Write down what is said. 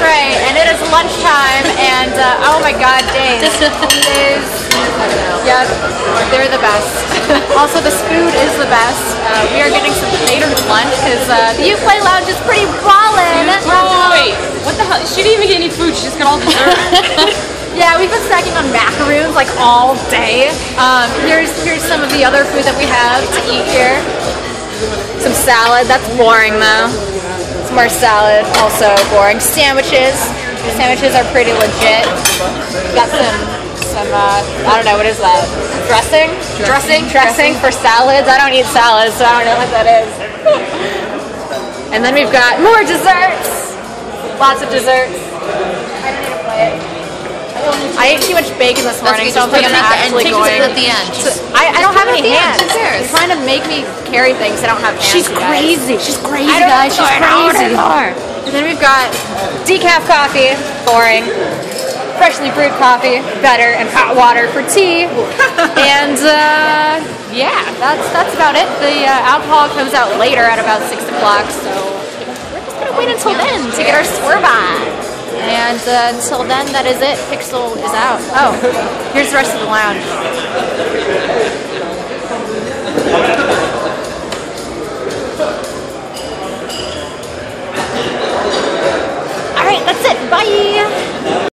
tray, and it is lunchtime, and uh, oh my god, Daze. Daze. Yep, they're the best. also, this food is the best. Uh, we are getting some catered lunch because uh, the Uplay Lounge is pretty ballin'. Oh, wait, what the hell? She didn't even get any food, she just got all dessert. yeah, we've been snacking on macaroons like all day. Um, here's, here's some of the other food that we have to eat here. Some salad, that's boring though. More salad. Also boring. Sandwiches. The sandwiches are pretty legit. Got some some uh, I don't know what is that? Dressing? Dressing. Dressing for salads. I don't eat salads, so I don't know what that is. and then we've got more desserts. Lots of desserts. I don't need to play it. I ate too much bacon this morning, so put thinking it I'm at the end. actually going. at the end. I, I don't have any at the end. hands. Who cares? She's trying to make me carry things. I don't have. She's you guys. crazy. She's crazy, I don't guys. She's crazy. And then we've got decaf coffee, boring. Freshly brewed coffee, better, and hot water for tea. and uh, yeah, that's that's about it. The uh, alcohol comes out later at about six o'clock, so we're just gonna wait until then to get our swerve on. And uh, until then, that is it. Pixxel is out. Oh, here's the rest of the lounge. That's it. Bye.